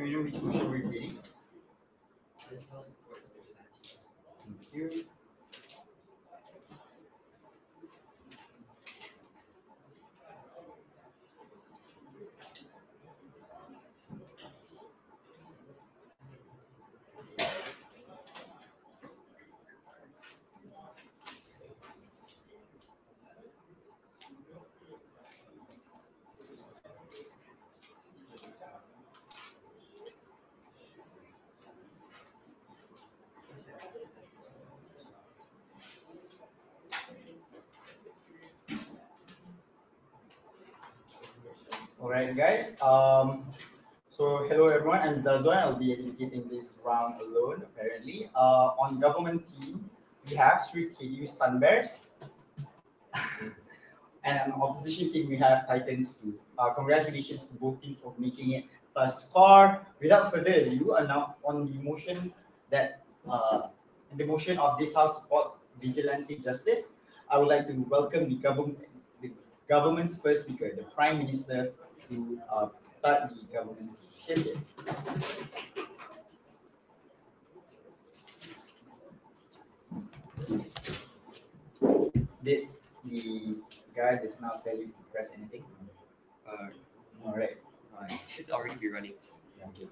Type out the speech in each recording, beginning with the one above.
Do you know which motion we're reading? This house supports vigilante justice. Alright, guys. Um, so hello everyone. I'm Zazwan. I'll be adjudicating this round alone. Apparently, uh, on government team we have Sri KDU Sunbears, and on opposition team we have Titans 2. Uh, congratulations to both teams for making it thus far. Without further ado, and now on the motion that uh, the motion of this house supports vigilante justice, I would like to welcome the government the government's first speaker, the Prime Minister, to uh, start the. Here he. Did the guy just now tell you to press anything? Uh, All right. uh, it should already be running. Yeah, okay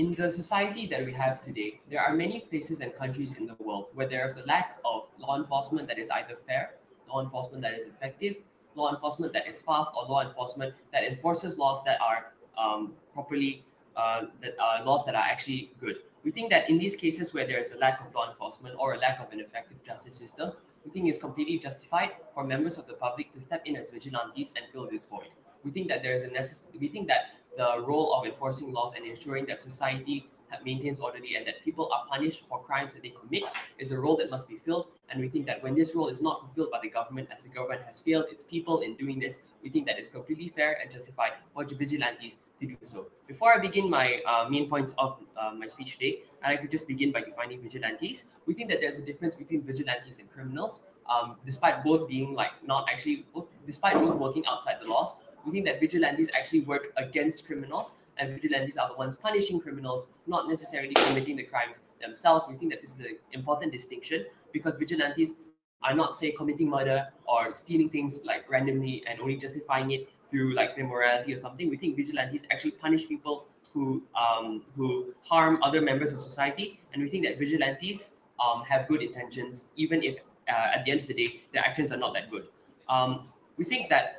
In the society that we have today, there are many places and countries in the world where there is a lack of law enforcement that is either fair, law enforcement that is effective, law enforcement that is fast, or law enforcement that enforces laws that are um, properly uh, that are laws that are actually good. We think that in these cases where there is a lack of law enforcement or a lack of an effective justice system, we think it's completely justified for members of the public to step in as vigilantes and fill this void. We think that there is a necess- we think that the role of enforcing laws and ensuring that society maintains orderly and that people are punished for crimes that they commit is a role that must be filled. And we think that when this role is not fulfilled by the government, as the government has failed its people in doing this, we think that it's completely fair and justified for vigilantes to do so. Before I begin my uh, main points of uh, my speech today, I'd like to just begin by defining vigilantes. We think that there's a difference between vigilantes and criminals, um, despite both being like not actually, both, despite both working outside the laws. We think that vigilantes actually work against criminals, and vigilantes are the ones punishing criminals, not necessarily committing the crimes themselves. We think that this is an important distinction because vigilantes are not, say, committing murder or stealing things like randomly and only justifying it through like their morality or something. We think vigilantes actually punish people who um, who harm other members of society, and we think that vigilantes um, have good intentions, even if uh, at the end of the day their actions are not that good. Um, we think that.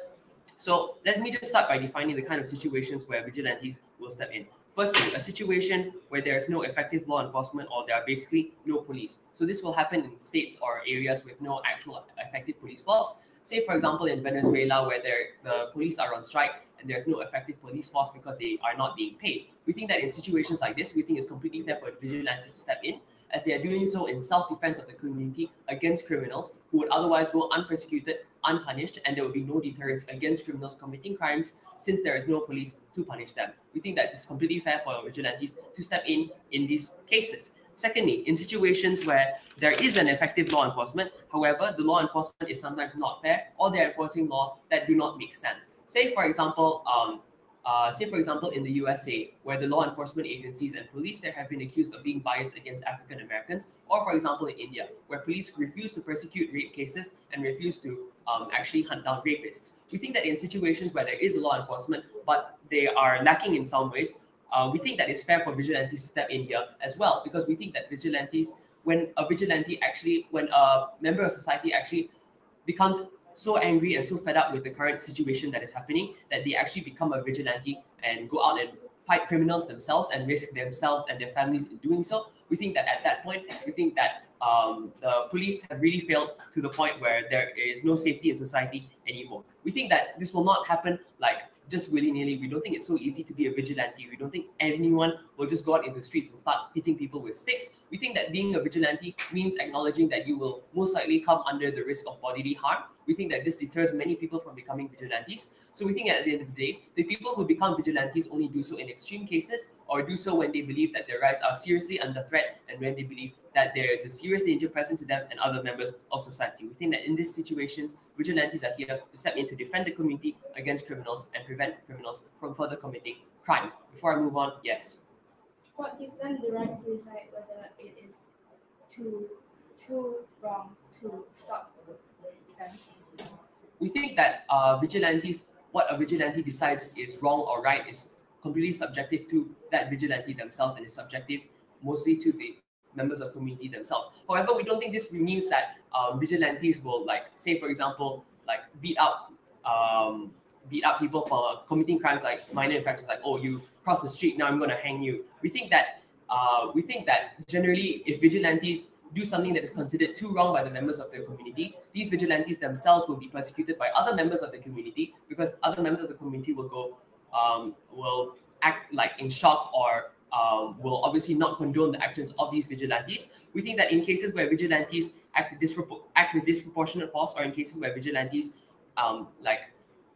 So let me just start by defining the kind of situations where vigilantes will step in. Firstly, a situation where there is no effective law enforcement or there are basically no police. So this will happen in states or areas with no actual effective police force. Say, for example, in Venezuela, where there, the police are on strike and there's no effective police force because they are not being paid. We think that in situations like this, we think it's completely fair for vigilantes to step in, as they are doing so in self-defense of the community against criminals who would otherwise go unpersecuted, unpunished, and there will be no deterrence against criminals committing crimes since there is no police to punish them. We think that it's completely fair for vigilantes to step in in these cases. Secondly, in situations where there is an effective law enforcement, however, the law enforcement is sometimes not fair or they're enforcing laws that do not make sense. Say, for example, um, uh, say for example in the USA, where the law enforcement agencies and police there have been accused of being biased against African Americans, or for example in India, where police refuse to prosecute rape cases and refuse to um, actually hunt down rapists. We think that in situations where there is law enforcement, but they are lacking in some ways, uh, we think that it's fair for vigilantes to step in here as well, because we think that vigilantes, when a vigilante actually, when a member of society actually becomes so angry and so fed up with the current situation that is happening that they actually become a vigilante and go out and fight criminals themselves and risk themselves and their families in doing so. We think that at that point, we think that um, the police have really failed to the point where there is no safety in society anymore. We think that this will not happen like just willy nilly. We don't think it's so easy to be a vigilante. We don't think anyone will just go out in the streets and start hitting people with sticks. We think that being a vigilante means acknowledging that you will most likely come under the risk of bodily harm. We think that this deters many people from becoming vigilantes. So we think at the end of the day, the people who become vigilantes only do so in extreme cases or do so when they believe that their rights are seriously under threat and when they believe that there is a serious danger present to them and other members of society. We think that in these situations, vigilantes are here to step in to defend the community against criminals and prevent criminals from further committing crimes. Before I move on, yes. What gives them the right to decide whether it is too too wrong to stop them? We think that uh, vigilantes, what a vigilante decides is wrong or right is completely subjective to that vigilante themselves and is subjective mostly to the members of community themselves. However, we don't think this means that um, vigilantes will like say for example like beat up um, beat up people for committing crimes like minor infractions like oh you cross the street now I'm going to hang you. We think that uh, we think that generally if vigilantes do something that is considered too wrong by the members of their community, these vigilantes themselves will be persecuted by other members of the community because other members of the community will go um, will act like in shock or um, will obviously not condone the actions of these vigilantes. We think that in cases where vigilantes act, act with disproportionate force, or in cases where vigilantes um, like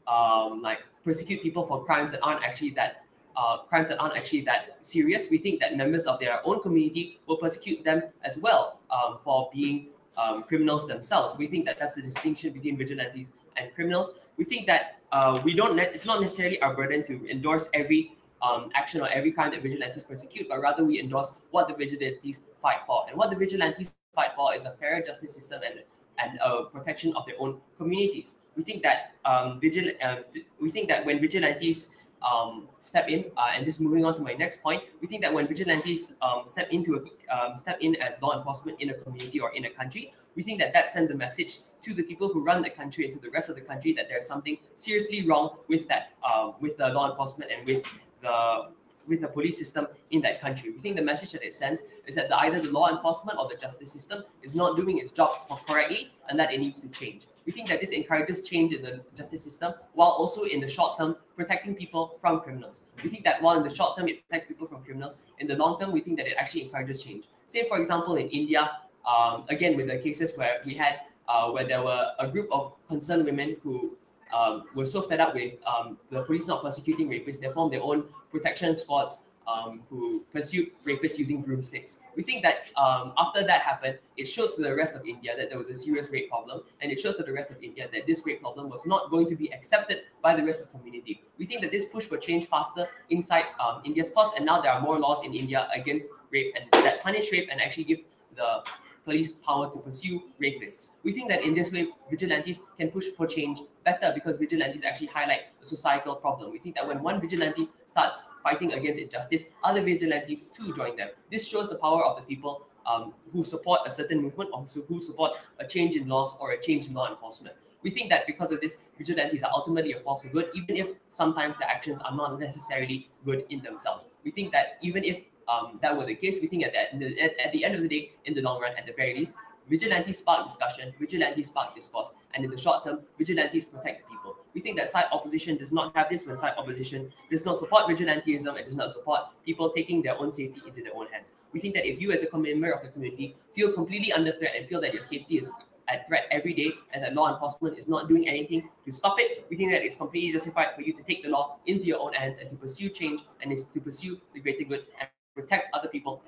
um, like persecute people for crimes that aren't actually that uh, crimes that aren't actually that serious, we think that members of their own community will persecute them as well um, for being um, criminals themselves. We think that that's the distinction between vigilantes and criminals. We think that uh, we don't. It's not necessarily our burden to endorse every um, action or every crime that vigilantes persecute, but rather we endorse what the vigilantes fight for. And what the vigilantes fight for is a fairer justice system and and uh, protection of their own communities. We think that um, vigil- uh, we think that when vigilantes um, step in, uh, and this moving on to my next point, we think that when vigilantes um, step into a, um, step in as law enforcement in a community or in a country, we think that that sends a message to the people who run the country and to the rest of the country that there's something seriously wrong with that, uh, with the law enforcement and with the with the police system in that country. We think the message that it sends is that the, either the law enforcement or the justice system is not doing its job correctly and that it needs to change. We think that this encourages change in the justice system while also in the short term protecting people from criminals. We think that while in the short term it protects people from criminals, in the long term we think that it actually encourages change. Say for example in India, um, again with the cases where we had uh, where there were a group of concerned women who um, were so fed up with um, the police not persecuting rapists, they formed their own protection squads um, who pursued rapists using broomsticks. We think that um, after that happened, it showed to the rest of India that there was a serious rape problem, and it showed to the rest of India that this rape problem was not going to be accepted by the rest of the community. We think that this push for change faster inside um, India's courts, and now there are more laws in India against rape and that punish rape and actually give the police power to pursue rapists. We think that in this way, vigilantes can push for change better because vigilantes actually highlight the societal problem. We think that when one vigilante starts fighting against injustice, other vigilantes too join them. This shows the power of the people um, who support a certain movement or who support a change in laws or a change in law enforcement. We think that because of this, vigilantes are ultimately a force for good, even if sometimes the actions are not necessarily good in themselves. We think that even if um, that were the case, we think that at the, at, at the end of the day, in the long run, at the very least, vigilantes spark discussion, vigilantes spark discourse, and in the short term, vigilantes protect people. We think that side opposition does not have this when side opposition does not support vigilantism and does not support people taking their own safety into their own hands. We think that if you, as a member of the community, feel completely under threat and feel that your safety is at threat every day and that law enforcement is not doing anything to stop it, we think that it's completely justified for you to take the law into your own hands and to pursue change and to pursue the greater good and protect other people.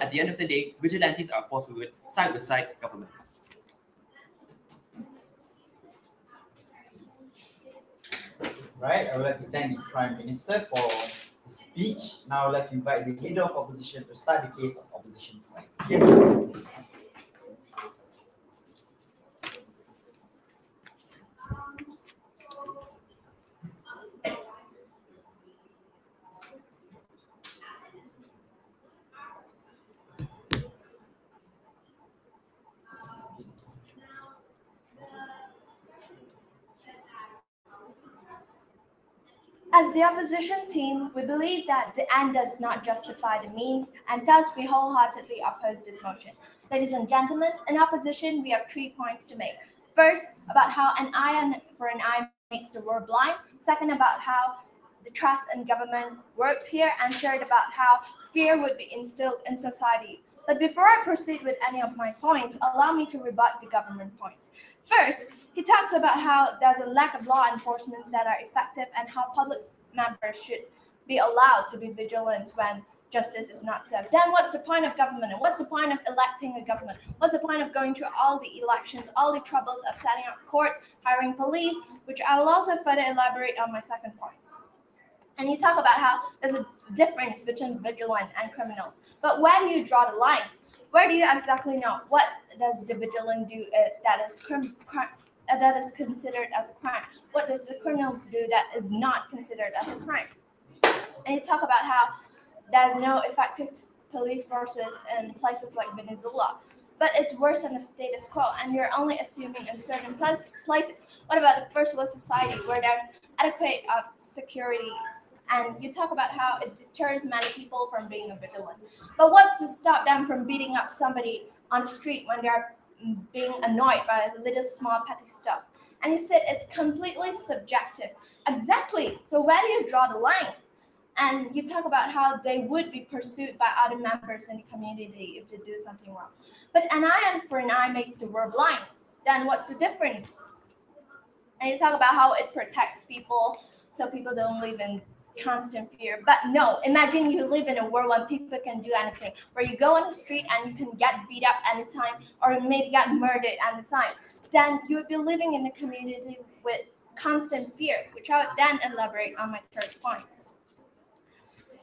At the end of the day, vigilantes are a force side with side government. Right, I would like to thank the Prime Minister for his speech. Now I'd like to invite the leader of opposition to start the case of opposition side. As the opposition team, we believe that the end does not justify the means, and thus we wholeheartedly oppose this motion. Ladies and gentlemen, in opposition, we have three points to make. First, about how an eye for an eye makes the world blind. Second, about how the trust in government works here. And third, about how fear would be instilled in society. But before I proceed with any of my points, allow me to rebut the government points. First, he talks about how there's a lack of law enforcement that are effective and how public members should be allowed to be vigilant when justice is not served, then what's the point of government? And what's the point of electing a government? What's the point of going through all the elections, all the troubles of setting up courts, hiring police, which I will also further elaborate on my second point. And you talk about how there's a difference between vigilant and criminals. But where do you draw the line? Where do you exactly know what does the vigilant do uh, that is crim- cri- uh, that is considered as a crime? What does the criminals do that is not considered as a crime? And you talk about how there's no effective police forces in places like Venezuela. But it's worse than the status quo, and you're only assuming in certain places. What about the first world society where there's adequate of security? And you talk about how it deters many people from being a vigilant. But what's to stop them from beating up somebody on the street when they're mm, being annoyed by a little small petty stuff? And you said it's completely subjective. Exactly. So where do you draw the line? and you talk about how they would be pursued by other members in the community if they do something wrong. But an eye for an eye makes the world blind. Then what's the difference? And you talk about how it protects people so people don't live in constant fear. But no, imagine you live in a world where people can do anything, where you go on the street and you can get beat up anytime or maybe get murdered anytime. Then you would be living in a community with constant fear, which I would then elaborate on my third point.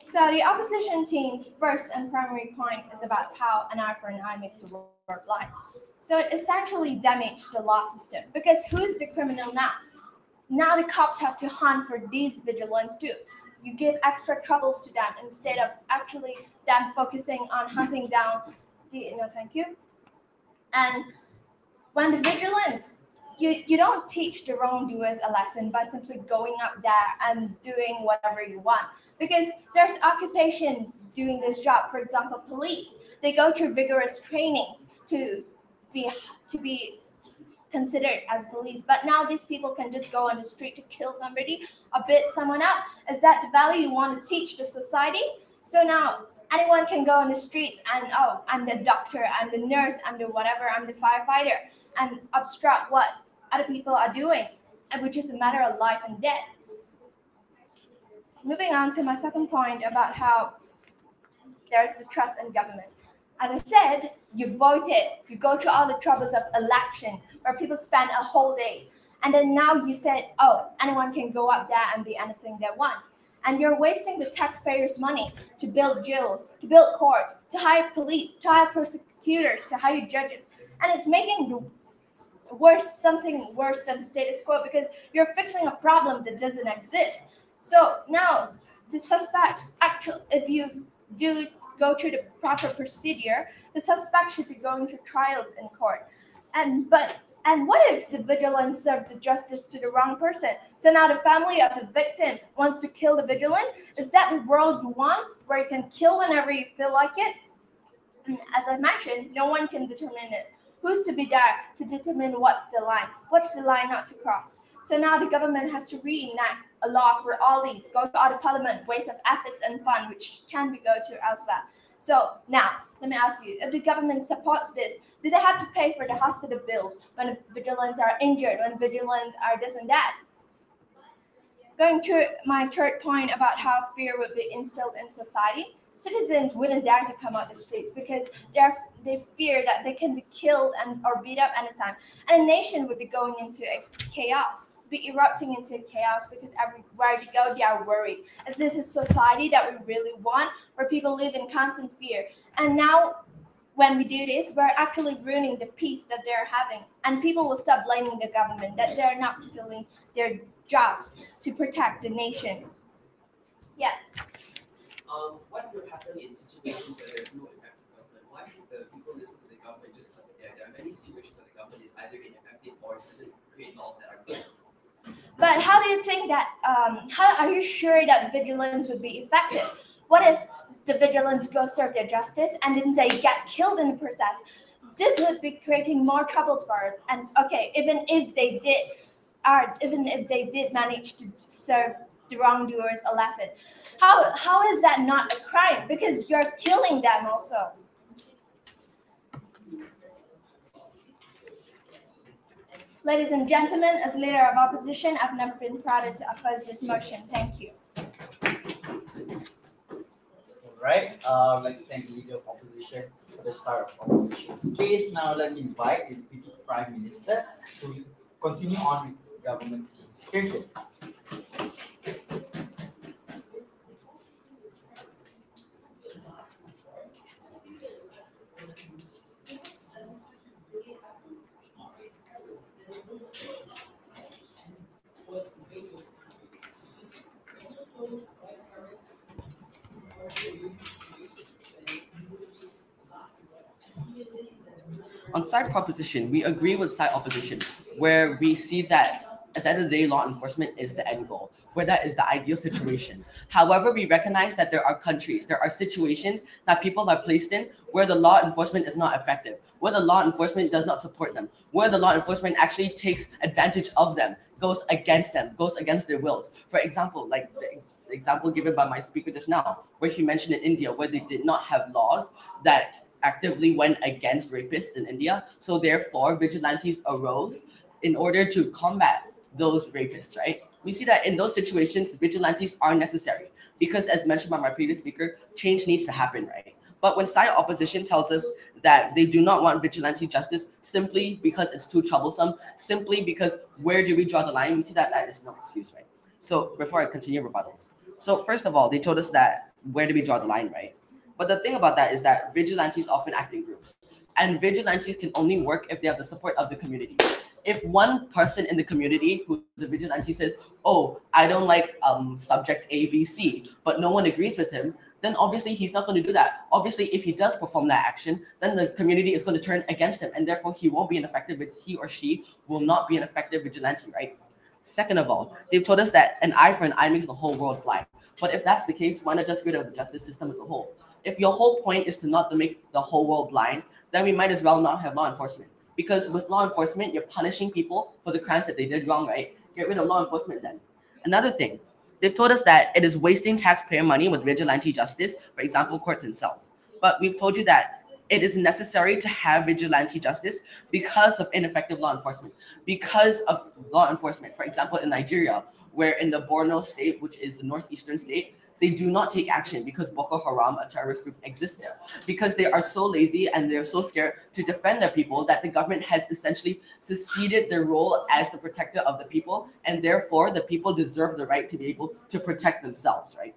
So the opposition team's first and primary point is about how an eye for an eye makes the world blind. So it essentially damaged the law system because who's the criminal now? Now the cops have to hunt for these vigilantes too. You give extra troubles to them instead of actually them focusing on hunting down the no thank you. And when the vigilance you, you don't teach the wrongdoers a lesson by simply going up there and doing whatever you want because there's occupation doing this job for example police they go through vigorous trainings to be to be considered as police. But now these people can just go on the street to kill somebody or beat someone up. Is that the value you want to teach the society? So now anyone can go on the streets and oh i'm the doctor i'm the nurse i'm the whatever i'm the firefighter and obstruct what other people are doing which is a matter of life and death. Moving on to my second point about how there's the trust in government. As I said, you voted, you go through all the troubles of election where people spend a whole day. And then now you said, oh, anyone can go up there and be anything they want. And you're wasting the taxpayers' money to build jails, to build courts, to hire police, to hire prosecutors, to hire judges. And it's making worse something worse than the status quo because you're fixing a problem that doesn't exist. So now the suspect actually, if you do go through the proper procedure, the suspect should be going to trials in court. And but and what if the vigilance served the justice to the wrong person? So now the family of the victim wants to kill the vigilant. Is that the world you want, where you can kill whenever you feel like it? And as I mentioned, no one can determine it. Who's to be there to determine what's the line? What's the line not to cross? So now the government has to reenact a law for all these, go to other parliament, waste of efforts and fund, which can be go to elsewhere. So now, let me ask you, if the government supports this, do they have to pay for the hospital bills when the vigilantes are injured, when vigilantes are this and that? Going to my third point about how fear would be instilled in society, citizens wouldn't dare to come out the streets because they're they fear that they can be killed and or beat up anytime, and a nation would be going into a chaos be erupting into chaos because everywhere you go, they are worried. Is this is a society that we really want, where people live in constant fear? And now, when we do this, we're actually ruining the peace that they're having, and people will stop blaming the government that they're not fulfilling their job to protect the nation. Yes. Um, what would happen in situations where there is no effective government? Why should the people listen to the government just because there, there are many situations where the government is either ineffective or it doesn't create laws that are good? But how do you think that? Um, how are you sure that vigilance would be effective? What if the vigilance go serve their justice and then they get killed in the process? This would be creating more troubles for us. And okay, even if they did, are even if they did manage to serve the wrongdoers a lesson, how how is that not a crime? Because you're killing them also. Ladies and gentlemen, as leader of opposition, I've never been prouder to oppose this motion. Thank you. Right, uh, I'd like to thank the leader of opposition for the start of opposition's case. Now let me invite the Prime Minister to continue on with government's case. Here she. On side proposition, we agree with side opposition, where we see that at the end of the day, law enforcement is the end goal, where that is the ideal situation. However, we recognize that there are countries, there are situations that people are placed in where the law enforcement is not effective, where the law enforcement does not support them, where the law enforcement actually takes advantage of them, goes against them, goes against their wills. For example, like the example given by my speaker just now, where he mentioned in India, where they did not have laws that actively went against rapists in India. So therefore, vigilantes arose in order to combat those rapists, right? We see that in those situations, vigilantes are necessary because, as mentioned by my previous speaker, change needs to happen, right? But when side opposition tells us that they do not want vigilante justice simply because it's too troublesome, simply because where do we draw the line? We see that that is no excuse, right? So before I continue rebuttals, so first of all, they told us that where do we draw the line, right? But the thing about that is that vigilantes often act in groups, and vigilantes can only work if they have the support of the community. If one person in the community who's a vigilante says, "Oh, I don't like um subject A, B, C," but no one agrees with him, then obviously he's not going to do that. Obviously, if he does perform that action, then the community is going to turn against him, and therefore he won't be an effective. He or she will not be an effective vigilante, right? Second of all, they've told us that an eye for an eye makes the whole world blind. But if that's the case, why not just get rid of the justice system as a whole? If your whole point is to not to make the whole world blind, then we might as well not have law enforcement. Because with law enforcement, you're punishing people for the crimes that they did wrong, right? Get rid of law enforcement then. Another thing, they've told us that it is wasting taxpayer money with vigilante justice, for example, courts and cells. But we've told you that it is necessary to have vigilante justice because of ineffective law enforcement, because of law enforcement. For example, in Nigeria, where in the Borno state, which is the northeastern state, they do not take action because Boko Haram, a terrorist group, exists there. Because they are so lazy and they're so scared to defend their people that the government has essentially seceded their role as the protector of the people, and therefore the people deserve the right to be able to protect themselves, right?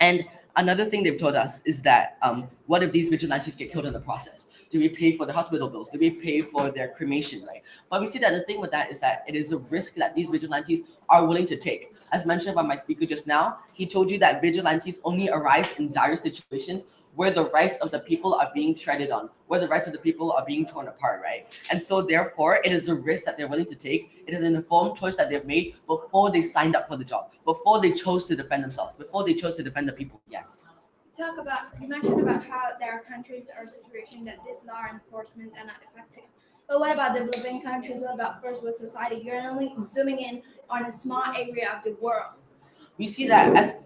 And another thing they've told us is that um, what if these vigilantes get killed in the process? Do we pay for the hospital bills? Do we pay for their cremation, right? But we see that the thing with that is that it is a risk that these vigilantes are willing to take. As mentioned by my speaker just now, he told you that vigilantes only arise in dire situations where the rights of the people are being treaded on, where the rights of the people are being torn apart, right? And so, therefore, it is a risk that they're willing to take. It is an informed choice that they've made before they signed up for the job, before they chose to defend themselves, before they chose to defend the people. Yes. Talk about you mentioned about how there are countries or situations that these law enforcements are not effective. But what about developing countries? What about first world society? You're only zooming in on a small area of the world. we see that as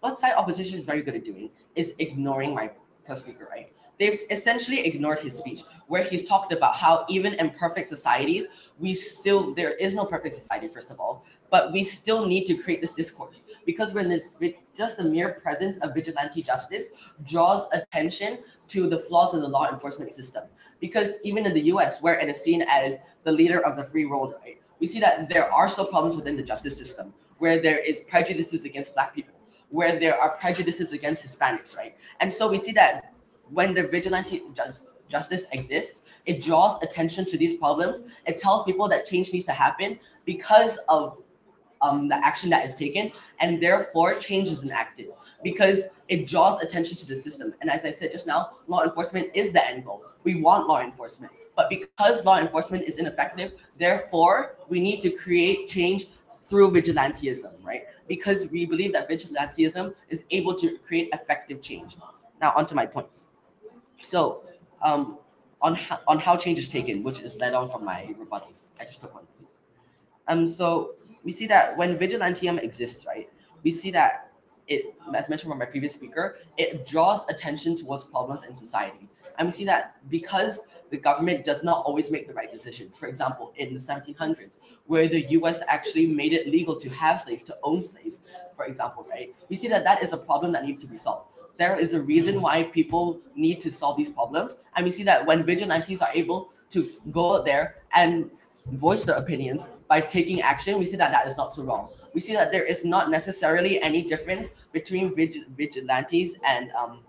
what side opposition is very good at doing is ignoring my first speaker, right? They've essentially ignored his speech, where he's talked about how even in perfect societies, we still there is no perfect society, first of all, but we still need to create this discourse because when this vi- just the mere presence of vigilante justice draws attention to the flaws in the law enforcement system. Because even in the US, where it is seen as the leader of the free world, right, we see that there are still problems within the justice system where there is prejudices against black people, where there are prejudices against Hispanics, right? And so we see that when the vigilante jus- justice exists, it draws attention to these problems. It tells people that change needs to happen because of um, the action that is taken, and therefore change is enacted because it draws attention to the system. And as I said just now, law enforcement is the end goal. We want law enforcement, but because law enforcement is ineffective, therefore we need to create change through vigilantism, right? Because we believe that vigilantism is able to create effective change. Now, onto my points. So, um, on how, on how change is taken, which is led on from my rebuttals. I just took one, please. Um, so we see that when vigilantism exists, right, we see that it, as mentioned by my previous speaker, it draws attention towards problems in society. And we see that because the government does not always make the right decisions. For example, in the 1700s, where the US actually made it legal to have slaves, to own slaves, for example, right? We see that that is a problem that needs to be solved. there is a reason why people need to solve these problems. And we see that when vigilantes are able to go out there and voice their opinions by taking action, we see that that is not so wrong. We see that there is not necessarily any difference between vig- vigilantes and um,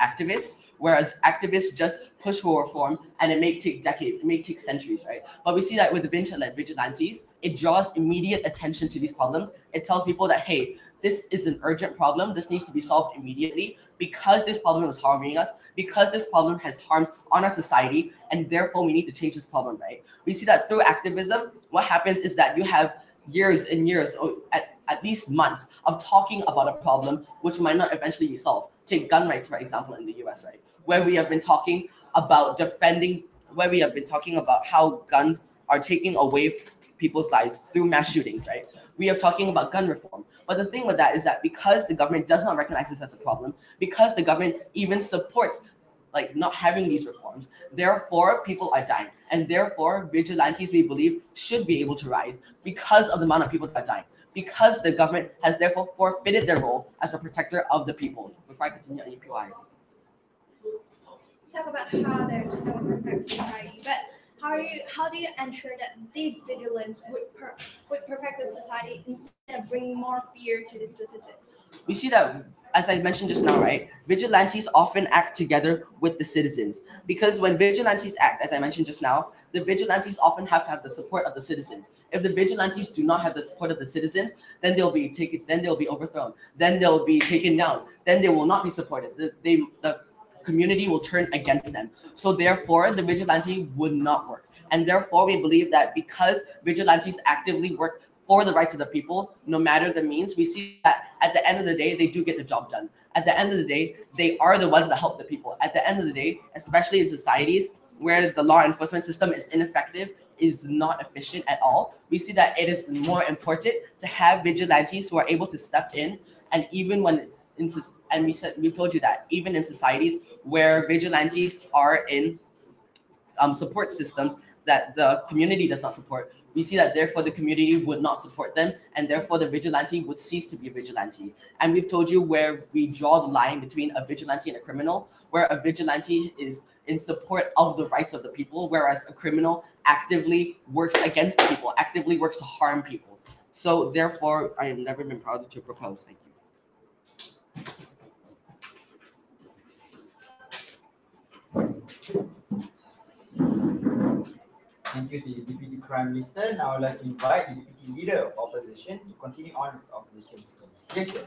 activists, whereas activists just push for reform and it may take decades, it may take centuries, right? But we see that with the vigil- vigilantes, it draws immediate attention to these problems. It tells people that, hey, this is an urgent problem. This needs to be solved immediately because this problem is harming us, because this problem has harms on our society, and therefore we need to change this problem, right? We see that through activism, what happens is that you have years and years, or at, at least months, of talking about a problem which might not eventually be solved. Take gun rights, for example, in the US, right? Where we have been talking about defending, where we have been talking about how guns are taking away people's lives through mass shootings, right? We are talking about gun reform. But the thing with that is that because the government does not recognize this as a problem, because the government even supports like not having these reforms, therefore people are dying. And therefore vigilantes, we believe, should be able to rise because of the amount of people that are dying. Because the government has therefore forfeited their role as a protector of the people. Before I continue on UPYs. talk about how there's no perfect society, but how you? How do you ensure that these vigilance would per, would perfect the society instead of bringing more fear to the citizens? we see that as I mentioned just now, right? Vigilantes often act together with the citizens because when vigilantes act, as I mentioned just now, the vigilantes often have to have the support of the citizens. If the vigilantes do not have the support of the citizens, then they'll be taken, then they'll be overthrown, then they'll be taken down, then they will not be supported. The, they, the community will turn against them. So therefore, the vigilante would not work. And therefore, we believe that because vigilantes actively work for the rights of the people, no matter the means, we see that at the end of the day, they do get the job done. At the end of the day, they are the ones that help the people. At the end of the day, especially in societies where the law enforcement system is ineffective, is not efficient at all, we see that it is more important to have vigilantes who are able to step in and even when in and we said we've told you that even in societies where vigilantes are in um, support systems that the community does not support, we see that therefore the community would not support them, and therefore the vigilante would cease to be a vigilante. And we've told you where we draw the line between a vigilante and a criminal, where a vigilante is in support of the rights of the people, whereas a criminal actively works against people, actively works to harm people. So therefore, I have never been proud to propose. Thank you. You to the Deputy Prime Minister. Now I'd like to invite the Deputy Leader of Opposition to continue on with opposition skills. Thank you.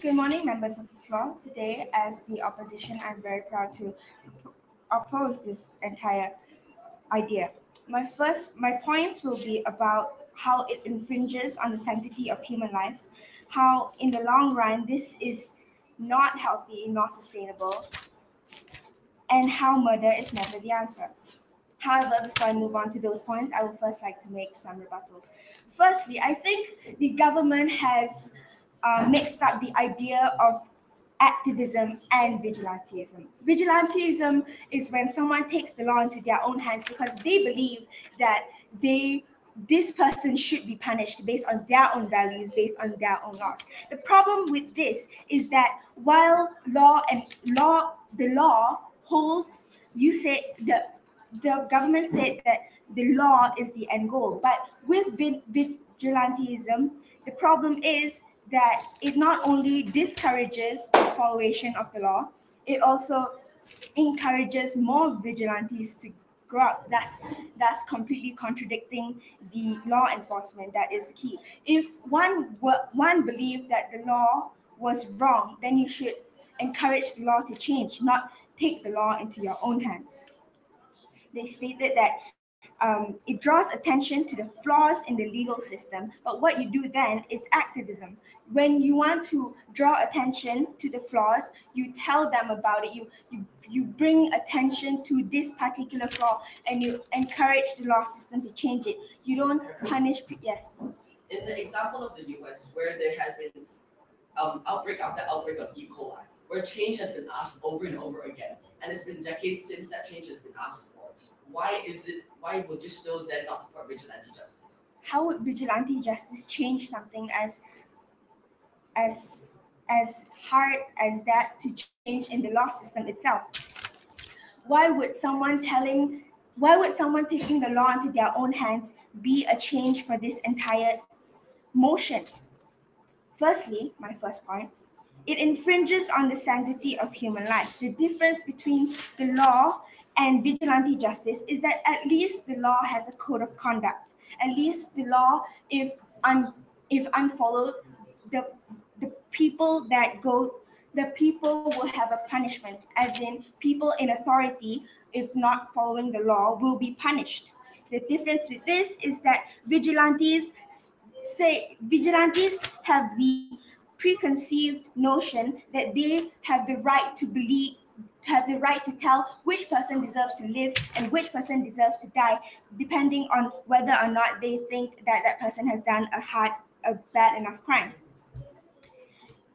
Good morning, members of the floor. Today, as the opposition, I'm very proud to oppose this entire idea. My first, my points will be about how it infringes on the sanctity of human life, how in the long run this is not healthy, and not sustainable, and how murder is never the answer. However, before I move on to those points, I would first like to make some rebuttals. Firstly, I think the government has uh, mixed up the idea of activism and vigilantism. Vigilantism is when someone takes the law into their own hands because they believe that they this person should be punished based on their own values, based on their own laws. The problem with this is that while law and law, the law holds, you said the the government said that the law is the end goal, but with vi- vigilantism, the problem is that it not only discourages the followation of the law, it also encourages more vigilantes to grow up. Thus, thus completely contradicting the law enforcement. That is the key. If one were, one believed that the law was wrong, then you should encourage the law to change, not take the law into your own hands. They stated that um, it draws attention to the flaws in the legal system, but what you do then is activism. When you want to draw attention to the flaws, you tell them about it. You you you bring attention to this particular flaw, and you encourage the law system to change it. You don't punish. Yes. in the example of the US, where there has been um, outbreak after outbreak of E. coli, where change has been asked over and over again, and it's been decades since that change has been asked for, why is it why would you still then not support vigilante justice? How would vigilante justice change something as as as hard as that to change in the law system itself? Why would someone telling why would someone taking the law into their own hands be a change for this entire motion? Firstly, my first point, it infringes on the sanctity of human life. The difference between the law and vigilante justice is that at least the law has a code of conduct. At least the law, if un, if unfollowed, the the people that go the people will have a punishment, as in people in authority, if not following the law, will be punished. The difference with this is that vigilantes say vigilantes have the preconceived notion that they have the right to believe have the right to tell which person deserves to live and which person deserves to die depending on whether or not they think that that person has done a hard a bad enough crime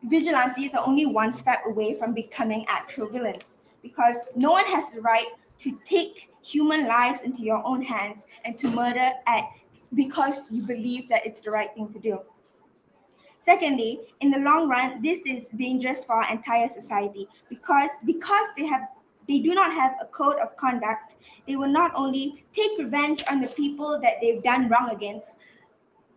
vigilantes are only one step away from becoming actual villains because no one has the right to take human lives into your own hands and to murder at because you believe that it's the right thing to do. Secondly, in the long run, this is dangerous for our entire society because because they have they do not have a code of conduct, they will not only take revenge on the people that they've done wrong against,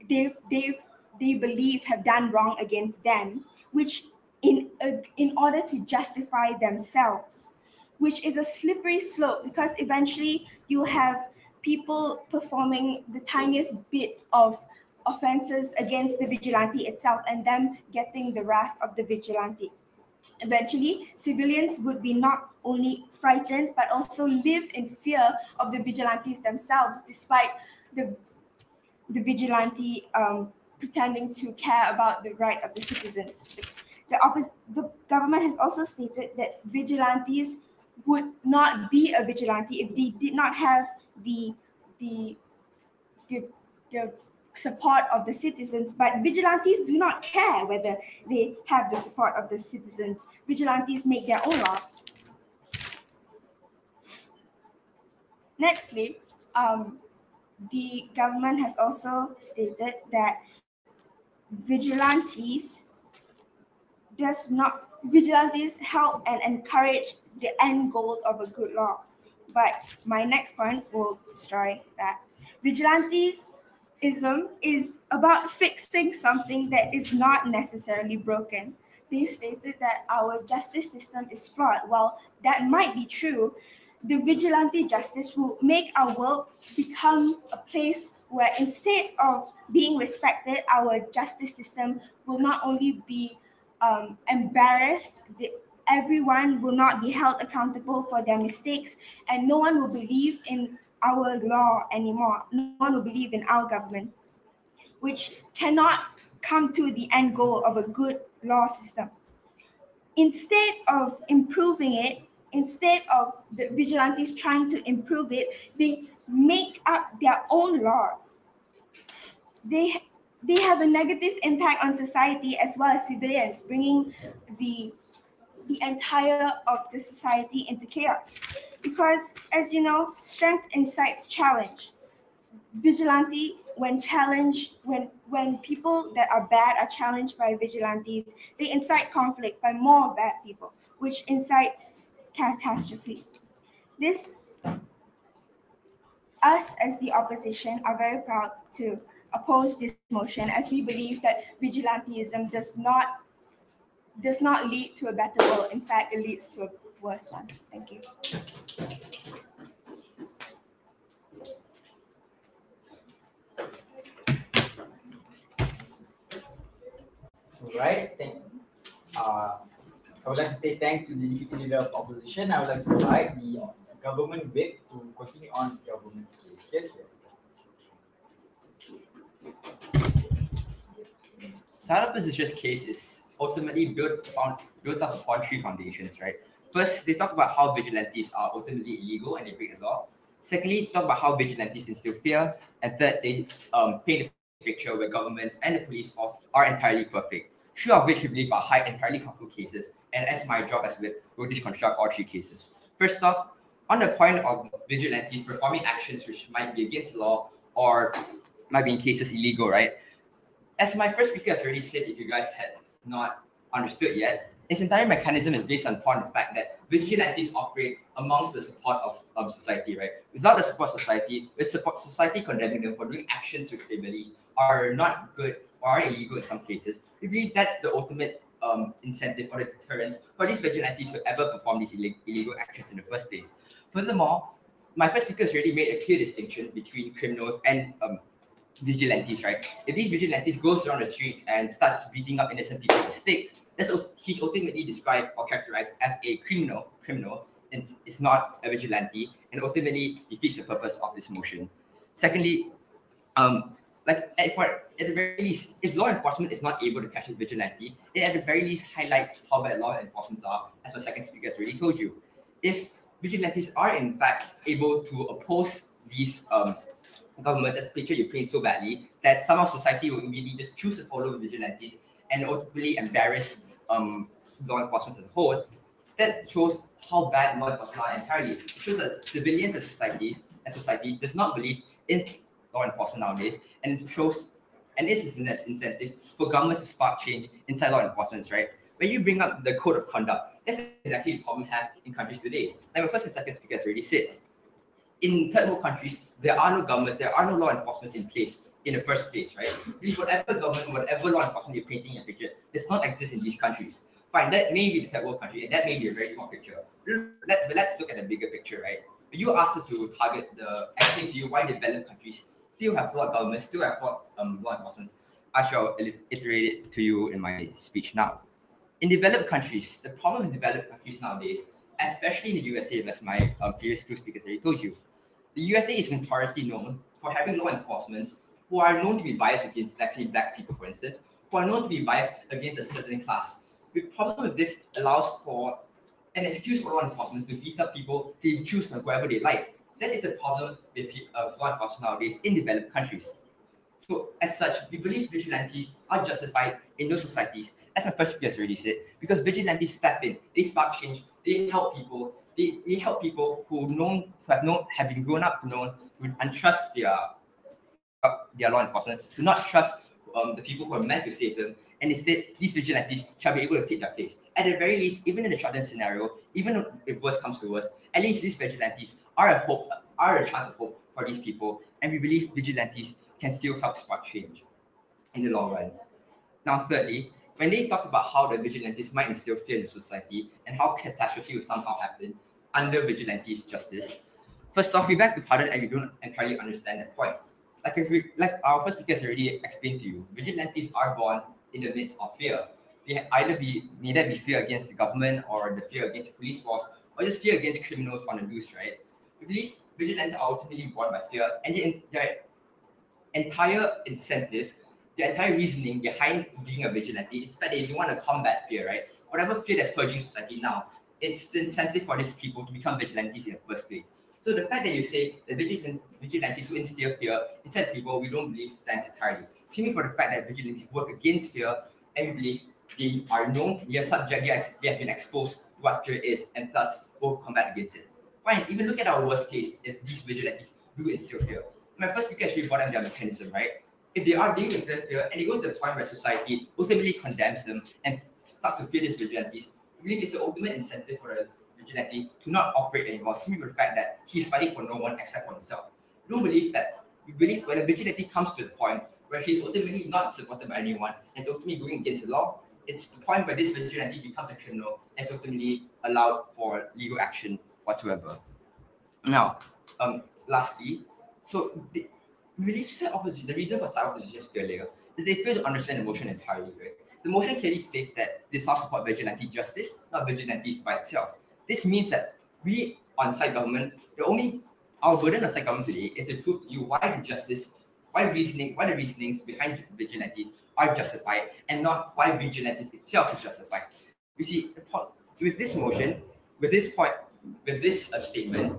they've they've they believe have done wrong against them, which in uh, in order to justify themselves, which is a slippery slope because eventually you have people performing the tiniest bit of offenses against the vigilante itself and them getting the wrath of the vigilante. Eventually, civilians would be not only frightened but also live in fear of the vigilantes themselves, despite the the vigilante um, pretending to care about the right of the citizens. The, oppos- the government has also stated that vigilantes would not be a vigilante if they did not have the the the, the support of the citizens, but vigilantes do not care whether they have the support of the citizens. Vigilantes make their own laws. Nextly, um, the government has also stated that vigilantes does not vigilantes help and encourage the end goal of a good law. But my next point will destroy that. Vigilantism is about fixing something that is not necessarily broken. They stated that our justice system is flawed. While that might be true. The vigilante justice will make our world become a place where instead of being respected, our justice system will not only be um, embarrassed, the, everyone will not be held accountable for their mistakes, and no one will believe in our law anymore. No one will believe in our government, which cannot come to the end goal of a good law system. Instead of improving it, instead of the vigilantes trying to improve it, they make up their own laws. They they have a negative impact on society as well as civilians, bringing the the entire of the society into chaos. Because as you know, strength incites challenge. Vigilante, when challenged, when when people that are bad are challenged by vigilantes, they incite conflict by more bad people, which incites catastrophe. This us as the opposition are very proud to oppose this motion as we believe that vigilantism does not does not lead to a better world. In fact, it leads to a worse one. Thank you. Right. Thank. Uh, I would like to say thanks to the deputy leader of opposition. I would like to invite the government whip to continue on the government's case. Here, here. South opposition's case is ultimately built found built up upon three foundations, right? First, they talk about how vigilantes are ultimately illegal and they break the law. Secondly, talk about how vigilantes instill fear. And third, they um, paint a picture where governments and the police force are entirely perfect. Three of which we believe are high entirely harmful cases. And as my job as with will deconstruct all three cases. First off, on the point of vigilantes performing actions which might be against law or might be in cases illegal, right? As my first speaker has already said, if you guys had not understood yet, its entire mechanism is based upon the fact that vigilantes operate amongst the support of, of society, right? Without the support of society, with support society condemning them for doing actions which they believe are not good or are illegal in some cases, we believe that's the ultimate um, incentive or the deterrence for these vigilantes to ever perform these illeg- illegal actions in the first place. Furthermore, my first speaker has already made a clear distinction between criminals and um, vigilantes, right? If these vigilantes goes around the streets and starts beating up innocent people a stick, that's he's ultimately described or characterized as a criminal. Criminal, and is not a vigilante, and ultimately defeats the purpose of this motion. Secondly, um, like at, for at the very least, if law enforcement is not able to catch this vigilante, it at the very least highlights how bad law enforcement are, as my second speaker has already told you. If vigilantes are in fact able to oppose these um, governments, as picture you paint so badly, that somehow society will immediately just choose to follow vigilantes and ultimately embarrass um, law enforcement as a whole, that shows how bad law enforcement are entirely. It shows that civilians and societies and society does not believe in law enforcement nowadays, and it shows and this is an incentive for governments to spark change inside law enforcement, right? When you bring up the code of conduct, that's exactly the problem we have in countries today. Like my first and second speaker has already said, in third world countries, there are no governments, there are no law enforcement in place in the first place, right? Because whatever government, whatever law enforcement you're painting a picture does not exist in these countries. Fine, that may be the third world country, and that may be a very small picture. Let, but let's look at the bigger picture, right? You asked us to target the active view why developed countries still have flawed governments, still have flawed um, law enforcement. I shall iterate it to you in my speech now. In developed countries, the problem in developed countries nowadays, especially in the USA, as my um, previous two speakers already told you, the USA is notoriously known for having law enforcement who are known to be biased against, let's say, black people, for instance, who are known to be biased against a certain class. The problem with this allows for an excuse for law enforcement to beat up people, they choose whoever they like. That is the problem with of uh, law enforcement nowadays in developed countries. So, as such, we believe vigilantes are justified in those societies, as my first speaker already said, because vigilantes step in, they spark change, they help people, they, they help people who known who have known have been grown up to known who untrust their uh, their law enforcement, to not trust um, the people who are meant to save them, and instead these vigilantes shall be able to take their place. At the very least, even in the short-term scenario, even if worse comes to worse, at least these vigilantes are a hope, are a chance of hope for these people, and we believe vigilantes can still help spark change in the long run. Now, thirdly, when they talk about how the vigilantes might instill fear in society and how catastrophe will somehow happen under vigilantes justice, first off, we beg to pardon and we don't entirely understand that point. Like if we, like our first speaker has already explained to you, vigilantes are born in the midst of fear. They either be may that be fear against the government or the fear against the police force or just fear against criminals on the loose, right? We believe vigilantes are ultimately born by fear and they, their entire incentive, the entire reasoning behind being a vigilante is that if you want to combat fear, right? Whatever fear that's purging society now, it's the incentive for these people to become vigilantes in the first place. So the fact that you say vigilant, vigilantes who instill fear inside people, we don't believe stands entirely. Simply for the fact that vigilantes work against fear, and we believe they are known, they are subject, they, are, they have been exposed to what fear is, and thus will combat against it. Fine, even look at our worst case if these vigilantes do instill fear. My first speaker actually brought up their mechanism, right? If they are dealing with fear and they go to the point where society ultimately condemns them and starts to fear these vigilantes, we believe it's the ultimate incentive for the vigilante to not operate anymore, simply for the fact that he's fighting for no one except for himself. We don't believe that. We believe when a vigilante comes to the point where he's ultimately not supported by anyone and is ultimately going against the law, it's the point where this vigilante becomes a criminal and is ultimately allowed for legal action whatsoever. Now, um, lastly, so the believe side opposition, the reason for side opposition's failure is they fail to understand the motion entirely, right? The motion clearly states that this House support vigilante justice, not vigilantes by itself. This means that we on side government, the only our burden on side government today is to prove to you why the justice, why reasoning, why the reasonings behind vigilantes are justified and not why vigilantes itself is justified. You see, with this motion, with this point, with this uh, statement,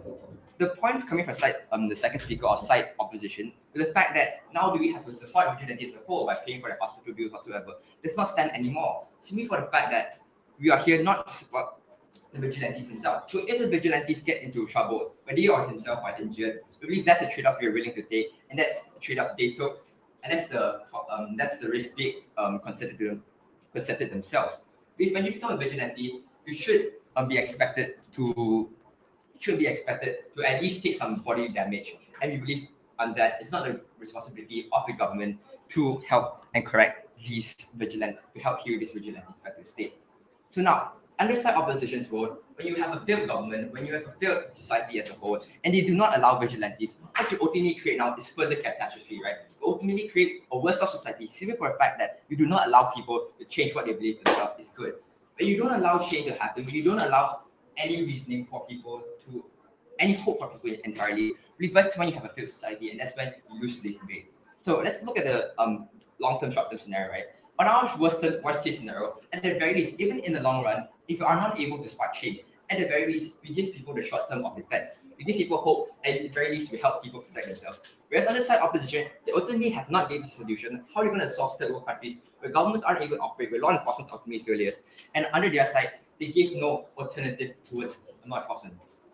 the point coming from side um the second speaker or side opposition with the fact that now do we have to support vigilantes as a whole by paying for their hospital bills whatsoever does not stand anymore. Simply for the fact that we are here not to support the vigilantes themselves. So if the vigilantes get into trouble, whether he or himself are injured, we believe that's a trade-off you're willing to take, and that's a trade-off they took, and that's the um that's the risk they um considered them considered themselves. Because when you become a vigilante, you should um, be expected to should be expected to at least take some body damage, and we believe on that it's not the responsibility of the government to help and correct these vigilant to help heal these vigilantes back to the state. So now, under side opposition's vote, when you have a failed government, when you have a failed society as a whole, and they do not allow vigilantes, what you ultimately create now is further catastrophe, right? You ultimately create a worse off society simply for the fact that you do not allow people to change what they believe themselves is good. But you don't allow change to happen, you don't allow any reasoning for people to any hope for people entirely, that's when you have a failed society and that's when you lose this debate. So let's look at the um long-term, short-term scenario, right? On our worst, worst case scenario, at the very least, even in the long run, if you are not able to spark change, at the very least, we give people the short term of defense. We give people hope, and at the very least, we help people protect themselves. Whereas on the side opposition, they ultimately have not given a solution. How are you going to solve third world countries where governments aren't able to operate, where law enforcement are ultimately failures? And under their side, they give no alternative towards law enforcement.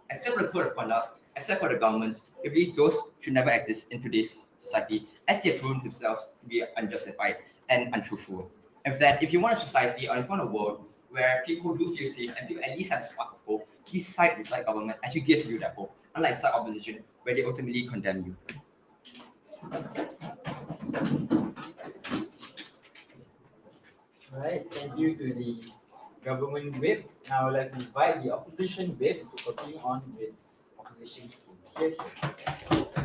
Except for the code of conduct, except for the government, we believe those should never exist in today's society, as they have proven themselves to be unjustified and untruthful. And that, if you want a society or if you want a world where people do feel safe and people at least have a spark of hope, please side with side government as you give you that hope, unlike side opposition where they ultimately condemn you. Right, thank you to the government whip. Now like to invite the opposition whip to continue on with opposition schemes. Here, here.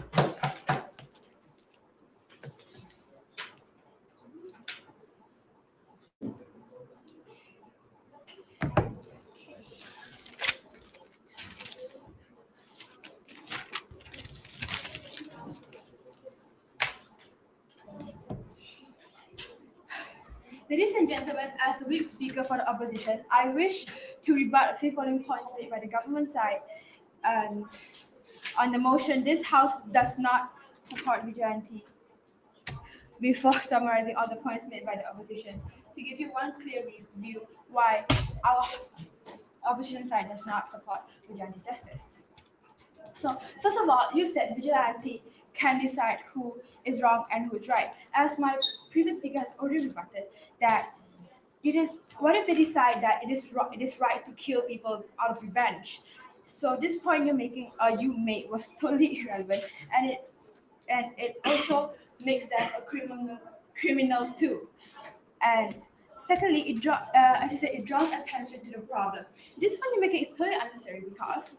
Ladies and gentlemen, as the whip speaker for the opposition, I wish to rebut few following points made by the government side. Um, on the motion, this House does not support vigilante. Before summarizing all the points made by the opposition, to give you one clear view why our opposition side does not support vigilante justice. So, first of all, you said vigilante can decide who is wrong and who is right. As my previous speaker has already rebutted, that it is what if they decide that it is wrong, it is right to kill people out of revenge. So this point you're making, uh, you made was totally irrelevant, and it and it also makes them a criminal criminal too. And secondly, it draw uh, as I said, it draws attention to the problem. This point you're making is totally unnecessary because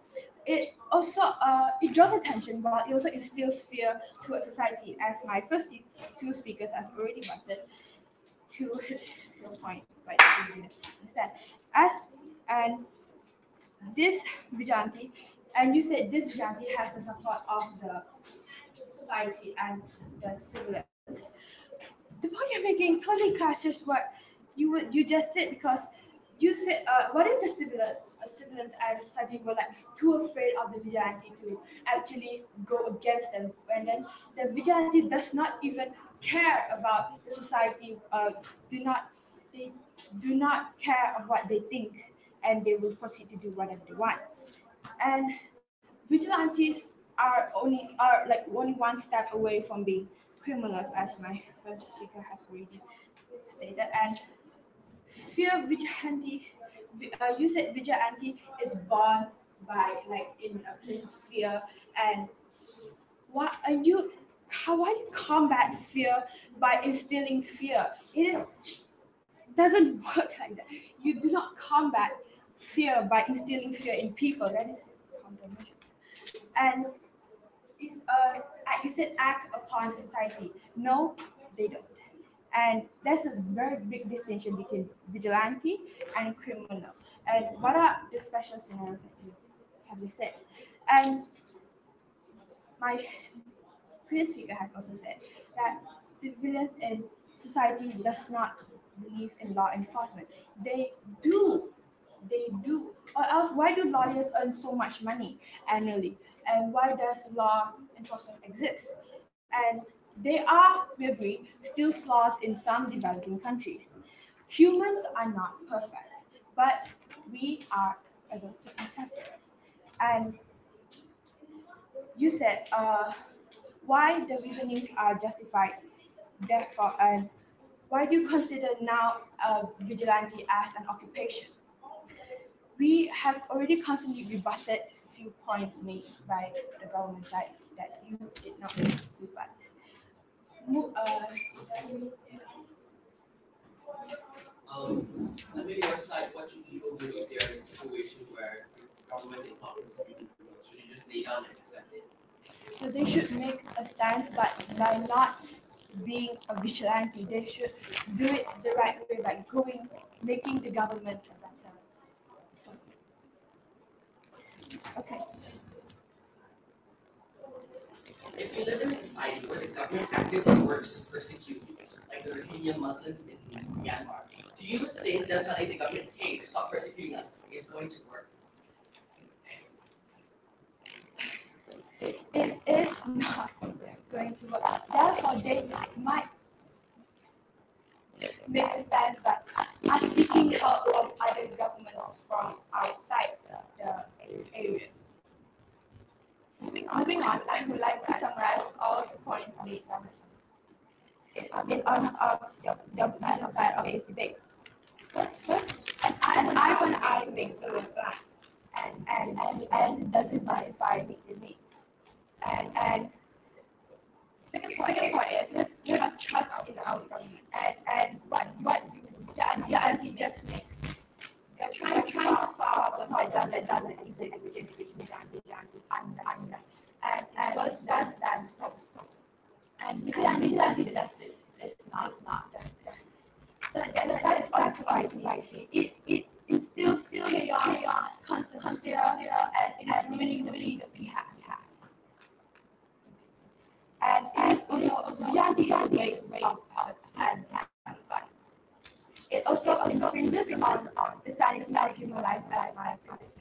it also uh, it draws attention, but it also instills fear to a society. As my first two speakers has already butted to your point, but understand. As and this vigilante, and you said this vigilante has the support of the society and the civilians. The point you're making totally clashes what you would you just said because you said uh, what if the civilians uh, civilians and society were like too afraid of the vigilante to actually go against them and then the vigilante does not even care about the society uh, do not they do not care of what they think and they will proceed to do whatever they want. And vigilantes are only are like only one step away from being criminals as my first speaker has already stated. And fear vigilante uh, you said vigilante is born by like in a place of fear. And what and you how why do you combat fear by instilling fear? It is doesn't work like that. You do not combat fear by instilling fear in people. That is just countermeasure and is uh you said act upon society. No they don't. And there's a very big distinction between vigilante and criminal. And what are the special scenarios that you have you said? And my previous speaker has also said that civilians in society does not believe in law enforcement. They do. They do. Or else why do lawyers earn so much money annually? And why does law enforcement exist? And there are, we agree, still flaws in some developing countries. Humans are not perfect, but we are able to accept it. And you said uh, why the reasonings are justified, therefore, and why do you consider now uh, vigilante as an occupation? We have already constantly rebutted few points made by the government side that you did not rebut. Mo- uh, Um, under your side, what should people do if they are in a situation where government is not criminals? Should you just lay down and accept it? So they should make a stance, but by not being a vigilante, they should do it the right way by going, making the government better. Okay. If you live in a society where the government actively works to persecute like the Rohingya Muslims in Myanmar, do you think that telling the government, hey, stop persecuting us, is going to work? It is not going to work. Therefore, they might make a stance, but are seeking help from other governments from outside the areas. Moving on, on, I would like to summarize all the points made from in, honor of the, the side of this debate. First, an eye, for an eye makes the blind, and, and, and, and doesn't justify the disease. And, and second point, second point is trust, trust in our government, and, and what, what the, the anti just makes. They're trying, they're trying to solve the problem that doesn't exist, which is unjust. And, and what does that stop? And vigilante justice is not, not just justice. That, that, that is what provides me. It, it instills still chaos, constant fear, and it's limiting the beliefs we have. And is also vigilante is a way of, of, and, and. It also infringes on, on deciding to criminalize as my as